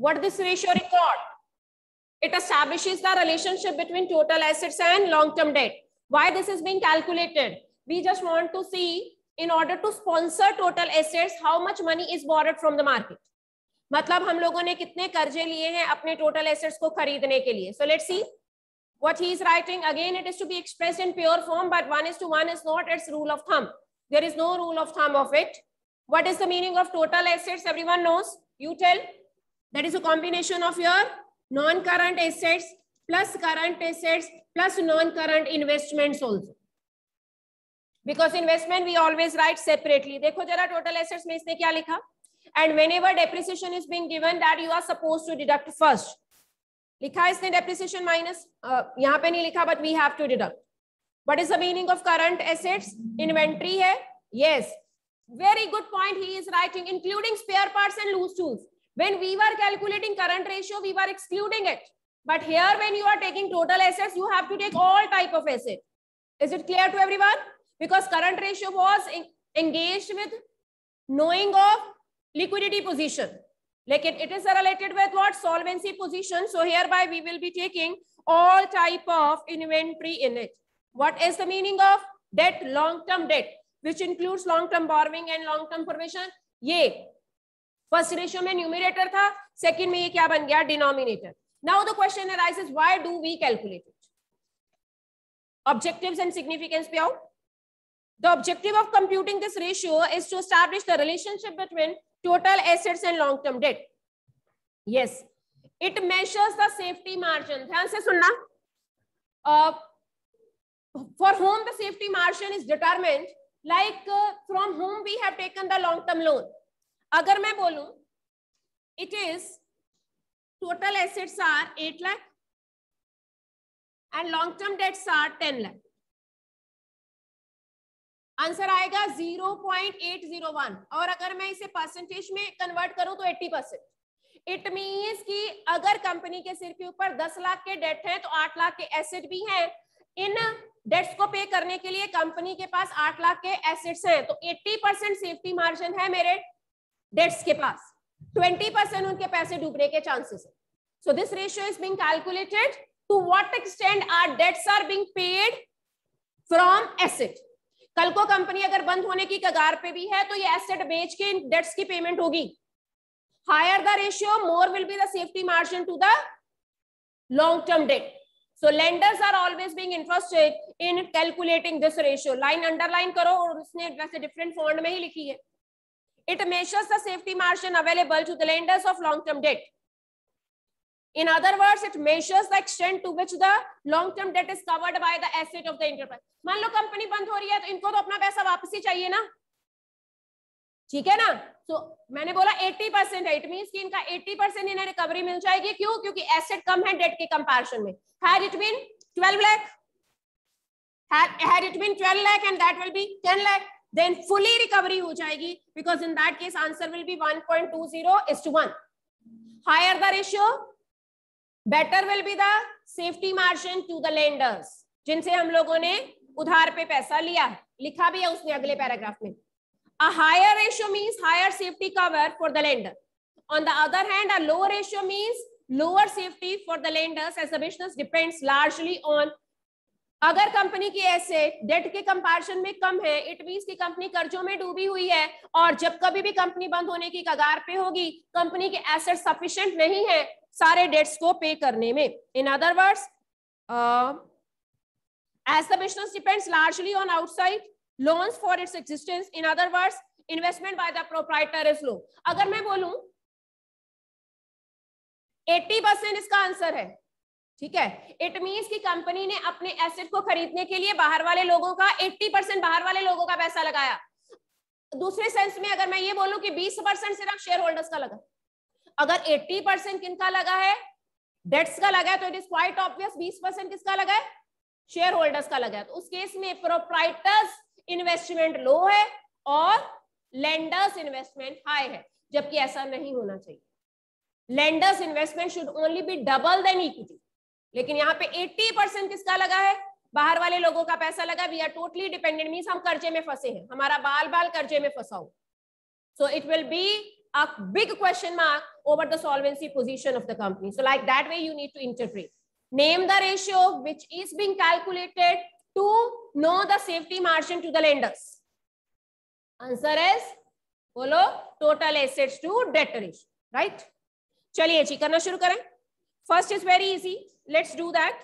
what this ratio record it establishes the relationship between total assets and long term debt why this is being calculated we just want to see in order to sponsor total assets how much money is borrowed from the market मतलब हम लोगों ने कितने कर्जे लिए हैं अपने total assets को खरीदने के लिए so let's see what he is writing again it is to be expressed in pure form but one is to one is not its rule of thumb there is no rule of thumb of it what is the meaning of total assets everyone knows you tell that is a combination of your non current assets plus current assets plus non current investments also because investment we always write separately देखो जरा total assets में इसने क्या लिखा and whenever depreciation is being given that you are supposed to deduct first लिखा है इसने depreciation minus uh, यहाँ पे नहीं लिखा but we have to deduct what is the meaning of current assets inventory है yes very good point he is writing including spare parts and loose tools when we were calculating current ratio we were excluding it. But here when you are taking total assets you have to take all type of asset. Is it clear to everyone? Because current ratio was engaged with knowing of liquidity position. Like it, it is related with what? Solvency position. So hereby we will be taking all type of inventory in it. What is the meaning of debt? Long term debt which includes long term borrowing and long term provision ye first ratio mein numerator tha second mein ye kya ban gaya denominator now the question arises why do we calculate it objectives and significance pe aao The objective of computing this ratio is to establish the relationship between total assets and long-term debt. Yes, it measures the safety margin. ध्यान से सुनना. Uh, for whom the safety margin is determined, like uh, from whom we have taken the long-term loan. अगर मैं बोलू, it is total assets are 8 lakh and long-term debts are 10 lakh. Answer आएगा 0.801 और अगर मैं इसे परसेंटेज में convert करूँ तो 80 परसेंट इट मीन्स कि अगर कंपनी के सिर के ऊपर 10 लाख के डेट है तो 8 लाख के एसेट भी हैं। इन डेट्स को पे करने के लिए कंपनी के पास 8 लाख के एसेट्स हैं। तो 80 परसेंट सेफ्टी मार्जिन है मेरे। डेट्स के पास। 20 परसेंट उनके पैसे डूबने के चांसेस है। So this ratio is being calculated to what extent are debts are being paid from asset कल को कंपनी अगर बंद होने की कगार पे भी है तो ये एसेट बेच के डेट्स की पेमेंट होगी। Higher the ratio more will be the safety margin to the long term debt so lenders are always being interested in calculating this ratio line, underline करो, और उसने वैसे different font में ही लिखी है। It measures the safety margin available to the lenders of long term debt In other words, it measures the extent to which the long-term debt is covered by the asset of the enterprise. मान लो company बंद हो रही है तो इनको तो अपना पैसा वापस ही चाहिए ना ठीक है ना तो so, मैंने बोला 80 परसेंट है इट मीन कि इनका 80 परसेंट इन्हें रिकवरी मिल जाएगी क्यों क्योंकि एसेट कम है डेट के कंपैरिजन में had it been 12 lakh had it been 12 lakh and that will be 10 lakh then fully recovery हो जाएगी because in that case answer will be 1.20 is to 1 higher the ratio will be the safety margin to the lenders जिनसे हम लोगों ने उधार पे पैसा लिया है लिखा भी है उसने अगले पैराग्राफ में a higher ratio means higher safety cover for the lender on the other hand a lower ratio means lower safety for the lenders as the business depends largely on अगर कंपनी की asset debt के comparison में कम है it means की company कर्जों में डूबी हुई है, और जब कभी भी कंपनी बंद होने की कगार पे होगी, कंपनी के एसेट सफिशिएंट नहीं है सारे डेट्स को पे करने में। In other words as the business depends largely on outside loans for its existence in other words investment by the proprietor is low अगर मैं बोलूँ 80 परसेंट इसका आंसर है। ठीक है? इट मींस कि कंपनी ने अपने एसेट को खरीदने के लिए बाहर वाले लोगों का 80 परसेंट बाहर वाले लोगों का पैसा लगाया। दूसरे सेंस में अगर मैं ये बोलूँ कि 20 परसेंट सिर्फ़ शेयर होल्डर्स का लगा। अगर 80 परसेंट किनका लगा है? डेट्स का लगा है तो it is quite obvious 20 percent किसका लगा है? शेयर होल्डर्स का लगा है। तो उस केस में प्रोप्राइटर्स इन्वेस्टमेंट लो है और लेंडर्स इन्वेस्टमेंट हाई है, जबकि ऐसा नहीं होना चाहिए। Lenders investment should only be double than equity लेकिन यहाँ पे 80 परसेंट किसका लगा है? बाहर वाले लोगों का पैसा लगा। We are totally dependent mean हम कर्जे में फंसे हैं। हमारा बाल बाल कर्जे में फंसाओ so it will be a big question mark over the solvency position of the company so like that way you need to interpret name the ratio which is being calculated to know the safety margin to the lenders answer is बोलो total assets to debt ratio right चलिए जी, करना शुरू करें। First is very easy. Let's do that.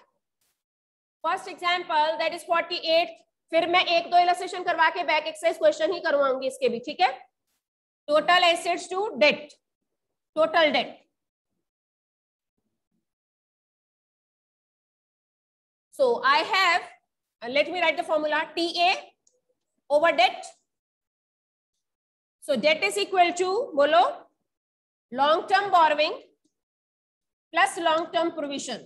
First example that is 48. फिर मैं एक दो इलस्ट्रेशन करवा के बैक एक्सरसाइज क्वेश्चन ही करवाऊँगी इसके भी ठीक है total assets to debt total debt so i have uh, let me write the formula ta over debt so debt is equal to bolo long term borrowing plus long term provision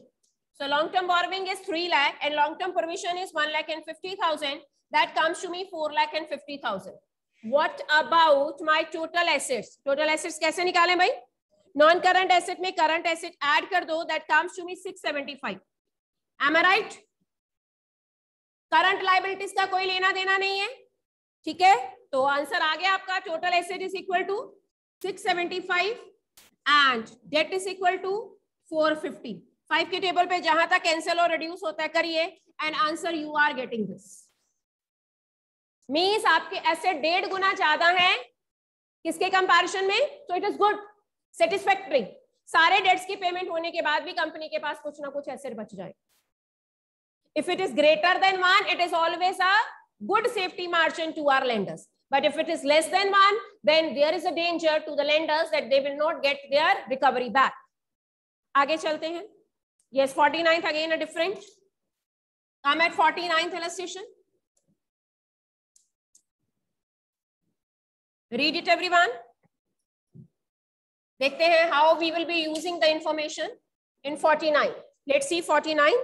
so long term borrowing is 3 lakh and long term provision is 1 lakh and 50000 that comes to me 4 lakh and 50000 what about my total assets total assets कैसे निकालें भाई non current asset में current asset add कर दो that comes to me 675 am I right current liabilities का कोई लेना देना नहीं है ठीक है तो आंसर आ गया आपका total asset is equal to 675 and debt is equal to 450 five के टेबल पे जहाँ तक कैंसिल और रिड्यूस होता है, करिए। And answer you are getting this means आपके एसेट डेढ़ गुना ज़्यादा है, किसके कंपैरिजन में? तो इट इज़ गुड सेटिस्फैक्ट्री सारे डेट्स की पेमेंट होने के बाद भी कंपनी के पास कुछ ना कुछ एसेट बच जाए। If it is greater than one it is always a good safety margin to our lenders but if it is less than one, then there is a danger to the lenders that they will not get their recovery back. आगे चलते हैं yes 49th again a different i'm at 49th illustration read it everyone देखते हैं how we will be using the information in 49 let's see 49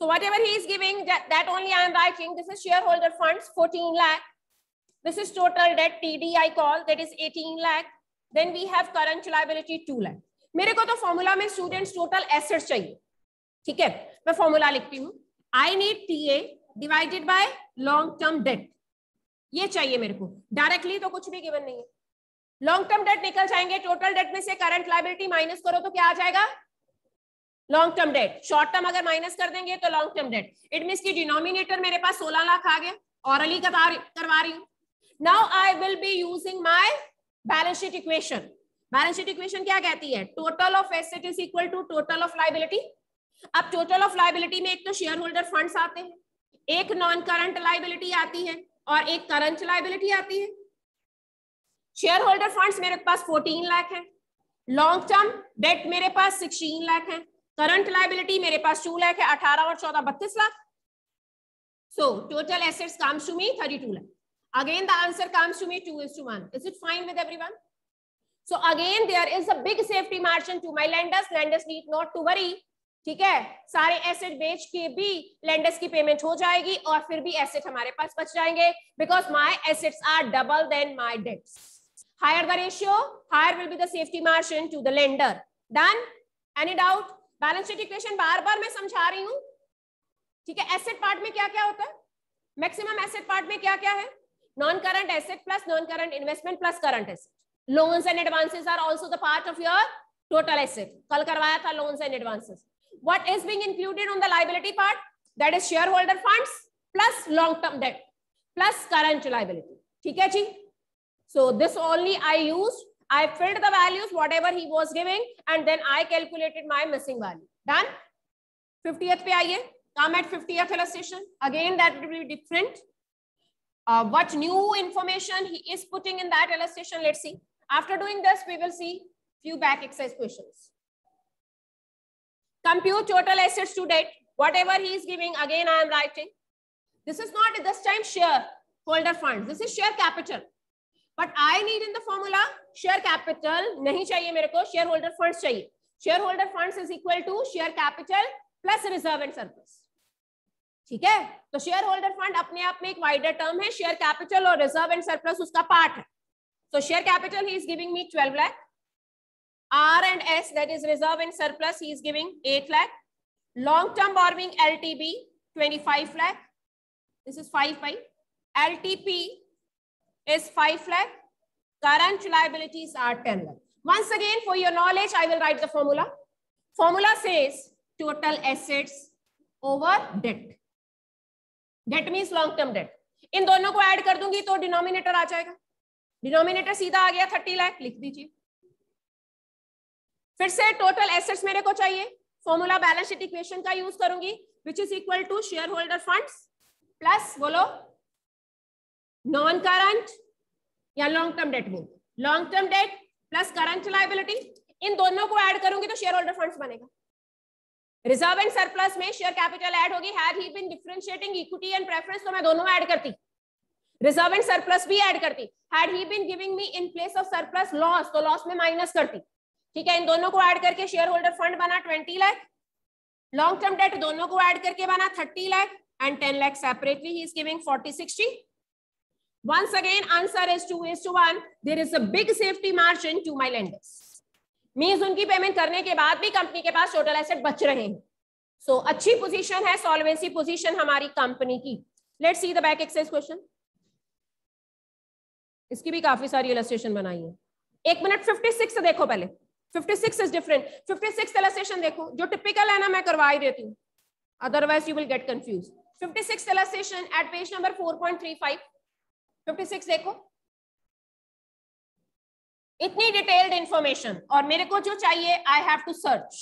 so whatever he is giving that, that only i am writing this is shareholder funds 14 lakh this is total debt td i call that is 18 lakh then we have current liability 2 lakh मेरे को तो formula में students total assets चाहिए। ठीक है? मैं formula लिखती हूँ। I need T A divided by long term debt ये चाहिए मेरे को। डायरेक्टली तो कुछ भी गिवन नहीं है। लॉन्ग टर्म डेट निकल जाएँगे। टोटल डेट में से करंट लाइबिलिटी माइनस करो तो क्या आ जाएगा? Long term debt short term अगर माइनस कर देंगे तो long term debt it mean की डिनोमिनेटर मेरे पास 16 लाख आ गया। और अली करवा रही हूँ। Now I will be using my balance sheet equation balance sheet equation क्या कहती है? Total of asset is equal to total of liability अब टोटल ऑफ़ लाइबिलिटी में एक तो शेयर होल्डर फंड्स आते हैं, एक नॉन करंट लाइबिलिटी आती है और एक करंट लाइबिलिटी आती है। शेयर होल्डर फंड्स मेरे पास 14 लाख है। लॉन्ग टर्म डेट मेरे पास 16 लाख है। करंट लाइबिलिटी मेरे पास 2 लाख है 18 और 14 बत्तीस lakh. So total assets comes to me 32 lakh again, the answer comes to me 2 is to 1 is it fine with everyone? So again, there is a big safety margin to my lenders lenders need not to worry. ठीक है? सारे asset बेच के भी lenders की payment हो जाएगी और फिर भी एसेट हमारे पास बच जाएँगे because my assets are double than my debts higher the ratio higher will be the safety margin to the lender done any doubt balance sheet equation बार बार मैं समझा रही हूँ। ठीक है? एसेट पार्ट में क्या क्या होता है? मैक्सिमम एसेट पार्ट में क्या क्या है? non current asset plus non current investment plus current asset loans and advances are also the part of your total asset कल करवाया था loans and advances what is being included on the liability part that is shareholder funds plus long term debt plus current liability ठीक है जी so this only i used i filled the values whatever he was giving and then i calculated my missing value done 50th पे आइए come at 50th illustration again that will be different uh, what new information he is putting in that illustration let's see. After doing this we will see few back exercise questions. Compute total assets to date. Whatever he is giving again i am writing. This is not this time share holder funds this is share capital. But i need in the formula share capital nahi chahiye mere ko shareholder funds chahiye. Shareholder funds is equal to share capital plus reserve and surplus ठीक है? तो share holder fund अपने आप में एक wider term है share capital और reserve and surplus उसका पार्ट है। तो share capital he is giving me twelve lakh R and S that is reserve and surplus he is giving eight lakh long term borrowing L T B lakh this is five by L is five lakh current liabilities are ten lakh once again for your knowledge I will write the formula formula says total assets over debt Debt means long term debt. इन दोनों को add कर दूँगी तो denominator आ जाएगा। Denominator सीधा आ गया thirty lakh लिख दीजिए। फिर से टोटल एसेट्स मेरे को चाहिए। फॉर्मूला बैलेंस शीट इक्वेशन का यूज़ करूँगी which is equal to shareholder funds plus बोलो नॉन करंट या लॉन्ग टर्म डेट बोल। Long term debt plus current liability इन दोनों को ऐड करूँगी तो शेयर होल्डर फंड्स बनेगा। रिज़र्व एंड सरप्लस में शेयर कैपिटल ऐड होगी। Had he been differentiating equity and preference तो मैं दोनों ऐड करती। रिज़र्व एंड सरप्लस भी ऐड करती। Had he been giving me in place of surplus loss तो लॉस में माइनस करती। ठीक है? इन दोनों को ऐड करके शेयर होल्डर फंड बना twenty lakh long term debt दोनों को ऐड करके बना thirty lakh and ten lakh separately he is giving forty sixty once again, answer is 2 is to 1 there is a big safety margin to my lenders means उनकी payment करने के बाद भी company के पास टोटल एसेट बच रहे हैं। So so, अच्छी पोजीशन है सॉल्वेंसी पोजीशन हमारी कंपनी की। Let's see the back exercise question इसकी भी काफ़ी सारी इलस्ट्रेशन बनाई है। एक मिनट 56 देखो पहले। 56 इज़ डिफरेंट 56 इलस्ट्रेशन देखो। जो टिपिकल है ना मैं करवा ही देती हूँ। Otherwise you will get confuse 56 illustration at page number 4.35 56 देखो। इतनी डिटेल्ड इंफॉर्मेशन, और मेरे को जो चाहिए I have to search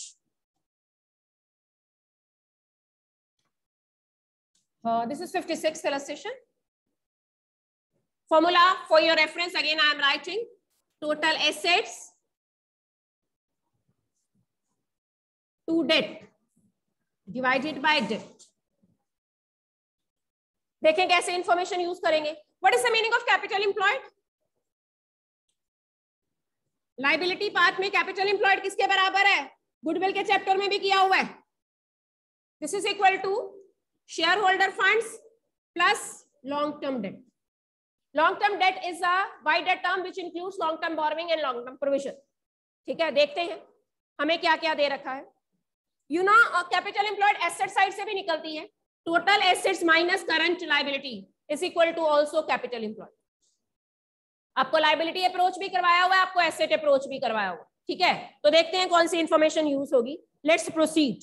this is fifty six illustration formula for your reference again I am writing total assets to debt divided by debt देखें कैसे information use करेंगे. What is the meaning of capital employed liability part में capital employed किसके बराबर है? Goodwill के chapter में भी किया हुआ है। This is equal to share holder funds plus long term debt long term debt is a wider term which includes long term borrowing and long term provision ठीक है? देखते हैं। हमें क्या क्या दे रखा है? You know capital employed asset side से भी निकलती है। Total assets minus current liability is equal to also capital employed आपको लाइबिलिटी अप्रोच भी करवाया हुआ है, आपको एसेट अप्रोच भी करवाया हुआ ठीक है? तो देखते हैं कौन सी इंफॉर्मेशन यूज़ होगी। Let's proceed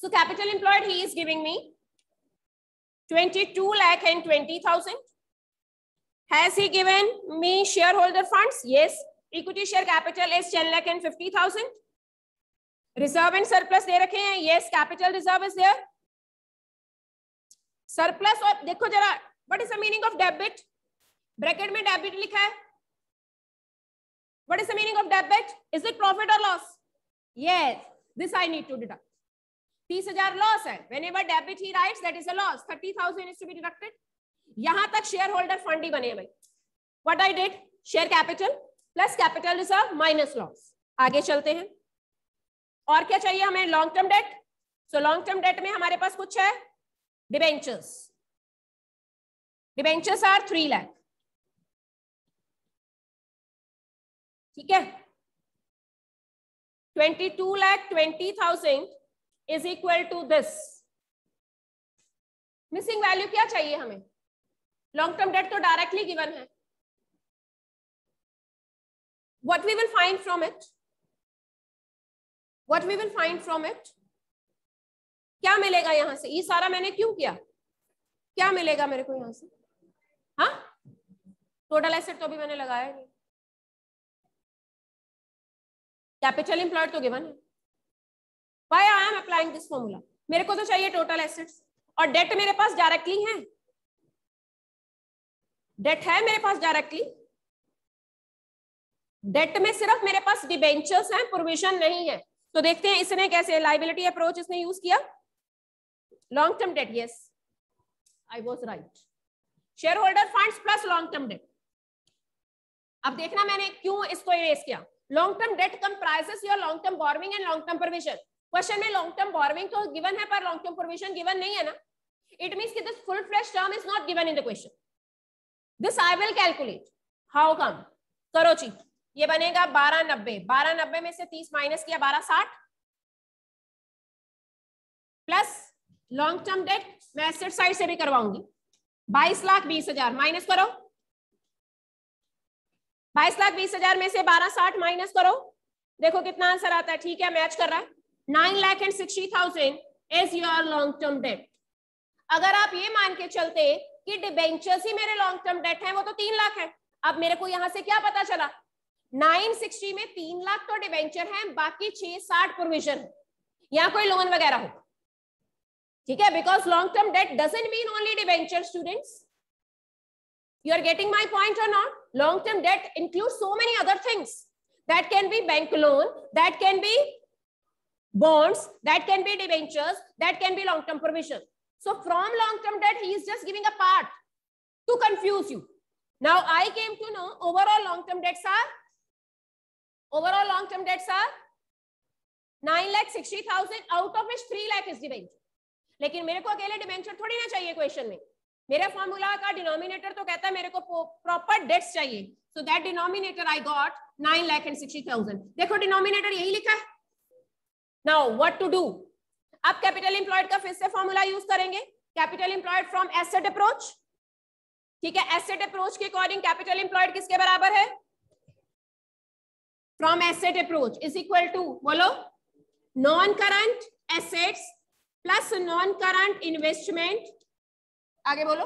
so capital employed he is giving me twenty two lakh and twenty thousand has he given me share holder fund equity share capital is ten lakh and fifty thousand reserve and surplus दे रखे हैं? Yes capital reserve is there surplus और देखो जरा what is the meaning of debit bracket में debit लिखा है। What is the meaning of debit? Is it profit or loss? Yes, this i need to deduct. तीस हज़ार loss है। Whenever debit he writes, that is a loss. 30000 is to be deducted. यहाँ तक share holder fund ही बने भाई। What i did? Share capital plus capital reserve minus loss आगे चलते हैं। और क्या चाहिए हमें? Long term debt so long term debt में हमारे पास कुछ है। Debentures debentures are three lakh ठीक है? Twenty two lakh twenty thousand is equal to this missing value क्या चाहिए हमें? लॉन्ग टर्म डेट तो डायरेक्टली गिवन है। What we will find from it? What we will find from it? क्या मिलेगा यहाँ से? ये सारा मैंने क्यों किया? क्या मिलेगा मेरे को यहाँ से? हाँ? टोटल एसेट तो अभी मैंने लगाया नहीं। कैपिटल एम्प्लॉयड तो गिवन है। Why I am applying this formula मेरे को तो चाहिए टोटल एसेट्स और डेट मेरे पास डायरेक्टली है। डेट है मेरे पास डायरेक्टली डेट में सिर्फ़ मेरे पास डिबेंचर्स हैं प्रोविज़न नहीं है। तो देखते हैं इसने कैसे लाइबिलिटी अप्रोच इसने यूज़ किया। Long term debt yes I was right share holder fund plus long term debt अब देखना मैंने क्यों इसको इरेज किया। Long term debt comprises your long term borrowing and long term provision question में long term borrowing तो given है पर लॉन्ग टर्म प्रोविज़न गिवन नहीं है ना? इट मींस कि this full flesh term is not given in the question this I will calculate how कम करो जी। ये बनेगा बारह नब्बे। बारह नब्बे में से तीस माइनस किया बारह साठ। प्लस लॉन्ग टर्म डेट मैं एसेट साइड से भी करवाऊँगी। बाईस लाख बीस हज़ार। माइनस करो। बाईस लाख बीस हज़ार में से बारह साठ माइनस करो। देखो कितना आंसर आता है। ठीक है, मैच कर रहा है। Nine lakh and sixty thousand is your long term debt अगर आप ये मान के चलते कि डिबेंचर्स ही मेरे लॉन्ग टर्म डेट है, वो तो तीन लाख है। अब मेरे को यहाँ से क्या पता चला? 960 में तीन लाख तो डिबेंचर है, बाकी छह साठ प्रोविज़न या कोई लोन वगैरह हो? ठीक है because long term debt doesn't mean only debenture students you are getting my point or not long term debt includes so many other things that can be bank loan that can be bonds that can be debentures that can be long term provision so from long term debt he is just giving a part to confuse you now i came to know overall long term debts are overall long term debts are 9 lakh 60000 out of which 3 lakh is debenture लेकिन मेरे को अकेले debenture थोड़ी ना चाहिए question में मेरे formula का डिनोमिनेटर तो कहता है मेरे को प्रॉपर डेट्स चाहिए। So that denominator I got nine lakh and sixty thousand देखो डिनोमिनेटर यही लिखा है। नाउ व्हाट टू डू अब कैपिटल इंप्लॉयड का फिर से फॉर्मूला यूज़ करेंगे। Capital employed from asset approach ठीक है एसेट अप्रोच के अकॉर्डिंग कैपिटल इंप्लॉयड किसके बराबर है? From asset approach is equal to बोलो non current assets plus non current investment आगे बोलो।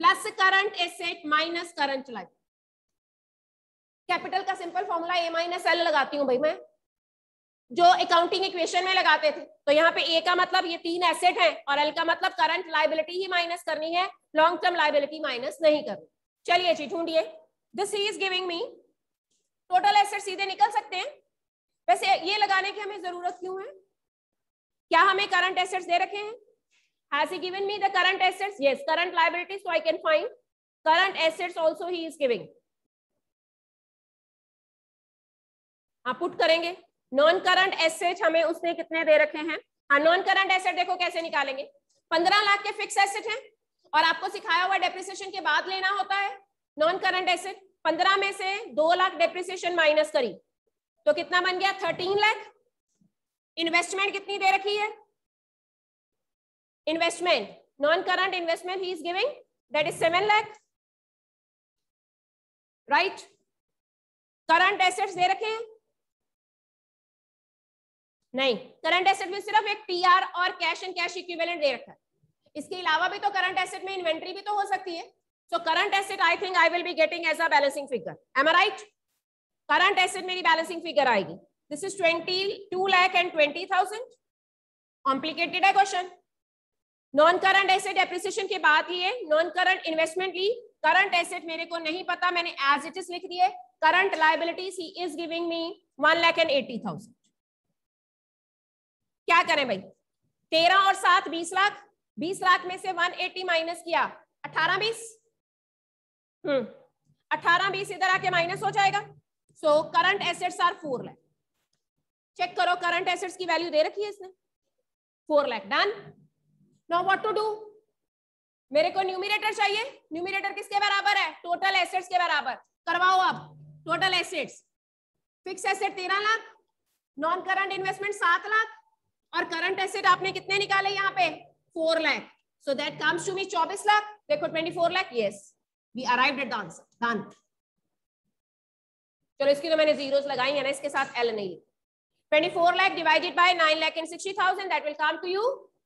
Plus current asset minus current life. Capital का simple formula A minus L लगाती हूँ भाई मैं। जो अकाउंटिंग इक्वेशन में लगाते थे तो यहाँ पे ए का मतलब ये तीन एसेट है, और एल का मतलब करंट लाइबिलिटी ही माइनस करनी है लॉन्ग टर्म लाइबिलिटी माइनस नहीं करनी। चलिए जी, ढूंढिए। This is giving me total asset सीधे निकल सकते हैं। वैसे ये लगाने की हमें ज़रूरत क्यों है? क्या हमें करंट एसेट्स दे रखे हैं? Has he given me the current assets? Yes, current liabilities, so i can find. Current assets also he is giving. हाँ पुट करेंगे। नॉन करंट एसेट हमें उसने कितने दे रखे हैं? हाँ नॉन करंट एसेट देखो कैसे निकालेंगे। पंद्रह लाख के फिक्स एसेट हैं और आपको सिखाया हुआ डेप्रिसिएशन के बाद लेना होता है। नॉन करंट एसेट पंद्रह में से दो लाख डेप्रिसिएशन माइनस करी। तो कितना बन गया? थर्टीन लाख। इन्वेस्टमेंट कितनी दे रखी है? Investment. Non-current investment he is giving, that is 7 lakh right? Current assets दे रखे हैं? नहीं. करंट एसेट में सिर्फ़ एक टीआर और कैश एंड कैश इक्विवेलेंट दे रखा है। इसके अलावा भी तो करंट एसेट में इन्वेंट्री भी तो हो सकती है। So current asset I think I will be getting as a balancing figure am I right current asset मेरी बैलेंसिंग फिगर आएगी। This is twenty two lakh and twenty thousand complicated है question non current asset appreciation के बाद लिए non current investment ली current asset मेरे को नहीं पता, मैंने एज इट इज़ लिख दिए current liabilities he is giving me one lakh and eighty thousand क्या करें भाई? तेरह और सात, बीस लाख। बीस लाख में से वन एटी माइनस किया। अठारह, बीस? हम्म। अठारह, बीस इधर आके माइनस हो जाएगा। So current assets are four lakh check करो करंट एसेट्स की वैल्यू दे रखी है इसने। Four lakh done now what to do मेरे को न्यूमिनेटर चाहिए? न्यूमिनेटर किसके बराबर है? टोटल एसेट्स के बराबर। करवाओ अब। टोटल एसेट्स फिक्स एसेट तेरह लाख नॉन करंट इन्वेस्टमेंट सात लाख और करंट एसेट आपने कितने निकाले यहाँ पे? Four lakh so that comes to me चौबीस लाख। देखो twenty four lakh yes we arrived at the done चलो इसकी तो मैंने जीरोस लगाई है ना इसके साथ एल नहीं 24 lakh divided by 9 lakh and 60,000 that will come to you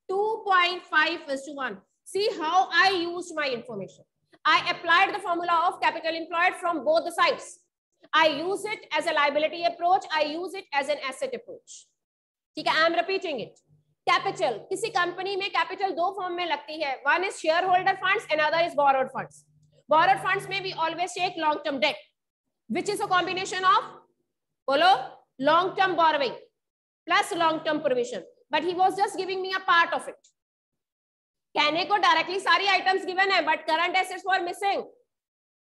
2.5 is to 1. See how I used my information. I applied the formula of capital employed from both the sides. I use it as a liability approach. I use it as an asset approach. ठीक है I am repeating it capital किसी company में capital दो form में लगती है one is shareholder funds and other is borrowed funds borrowed funds में we always take long term debt which is a combination of बोलो long term borrowing plus long term provision but he was just giving me a part of it कहने को directly सारी items given है but current assets were missing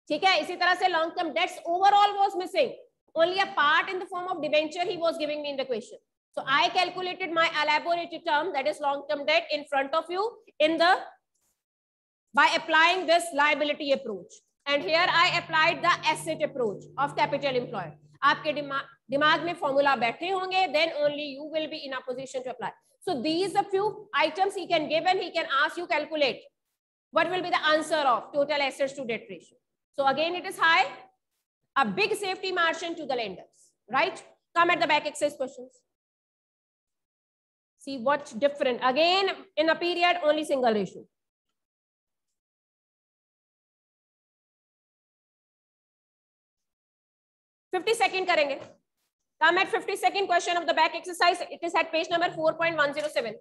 ठीक है इसी तरह से long term debts overall was missing only a part in the form of debenture he was giving me in the question so i calculated my elaborated term that is long term debt in front of you in the by applying this liability approach and here i applied the asset approach of capital employed आपके दिमाग में formula बैठे होंगे then only you will be in a to apply so these a few items he can give and he can ask you calculate what will be the answer of total assets to debt ratio so again it is high a big safety margin to the lenders right come at the back access question see what different. Again, in a period, only single ratio. Fifty second करेंगे। Come at fifty second question of the back exercise. It is at page number four point one zero seven.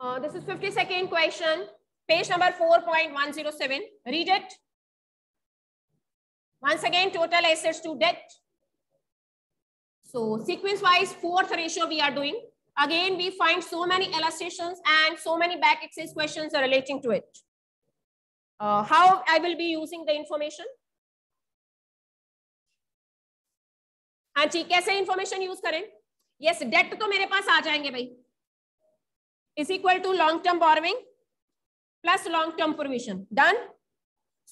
Uh, this is fifty second question, page number four point one zero seven. Read it. Once again, total assets to debt. So sequence wise, fourth ratio we are doing. Again, we find so many illustrations and so many back exercise questions are relating to it. Uh, how I will be using the information? हाँ जी कैसे information use करें yes yes, debt तो मेरे पास आ जाएँगे भाई is equal to long term borrowing plus long term provision done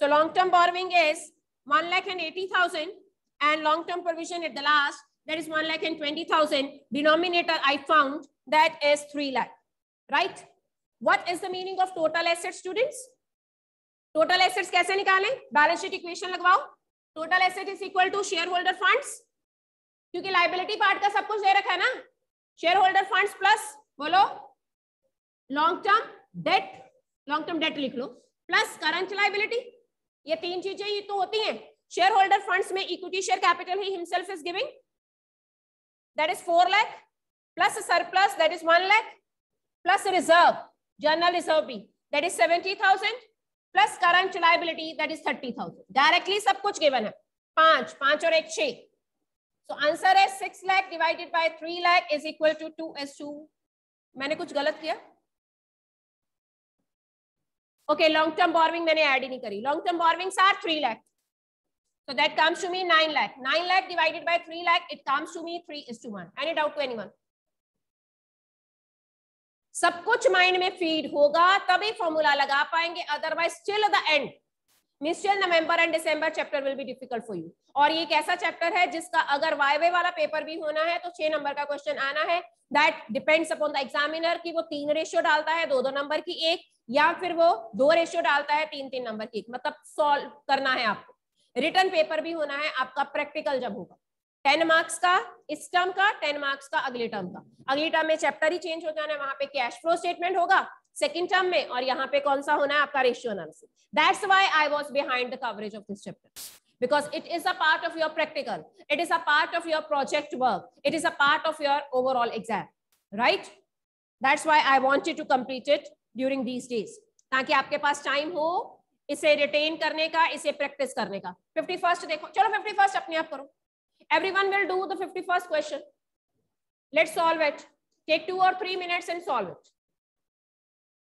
so long term borrowing is one lakh and eighty thousand and long term provision at the last that is 1 lakh and 20,000. Denominator I found that is 3 lakh, right? What is the meaning of total assets, students? Total assets कैसे निकालें? Balance sheet equation लगवाओ. Total asset is equal to shareholder funds. क्योंकि liability part का सब कुछ दे रखा है ना? शेयर होल्डर फंड प्लस बोलो long term debt long term debt लिख लो प्लस करंट लाइबिलिटी ये तीन चीज़ें ही तो होती हैं। शेयर होल्डर फंड में equity share capital he himself is giving that is four lakh plus sir plus that is one lakh plus reserve general reserve भी that is seventy thousand plus current liability that is thirty thousand directly सब कुछ given है। पाँच पाँच और एक छे so answer is 6 lakh divided by 3 lakh is equal to 2 s 2 मैंने कुछ गलत किया ओके लॉन्ग टर्म बॉर्विंग मैंने ऐड ही नहीं करी long term borrowings are 3 lakh So that comes to me 9 lakh. 9 lakh divided by 3 lakh, it comes to me 3 is to 1. Any doubt to anyone? सब कुछ माइंड में फ़ीड होगा तभी formula लगा पाएँगे otherwise till the end मिस्टिल November and December chapter will be difficult for you और ये एक ऐसा चैप्टर है जिसका अगर वाईवे वाला पेपर भी होना है तो छह नंबर का क्वेश्चन आना है। That depends upon the examiner कि वो तीन रेशियो डालता है दो दो नंबर की एक, या फिर वो दो रेशियो डालता है तीन तीन नंबर की एक। मतलब सॉल्व करना है आपको। रिटर्न पेपर भी होना है, आपका प्रैक्टिकल जब होगा। टेन मार्क्स का, इस टर्म का टेन मार्क्स का, अगले टर्म का। अगले टर्म में चैप्टर ही चेंज हो जाना है, वहाँ पे कैश फ्लो स्टेटमेंट होगा सेकंड टर्म में, और यहाँ पे कौन सा होना है, आपका ratio analysis that's why I was behind the coverage of this chapter because it is a part of your practical it is a part of your project work it is a part of your overall exam right that's why i wanted to complete it during these days ताकि आपके पास time हो इसे retain करने का इसे practice करने का fifty first देखो चलो फिफ्टी फर्स्ट अपने आप करो everyone will do the fifty first question let solve it take two और three minutes and solve it